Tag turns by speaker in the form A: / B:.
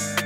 A: you.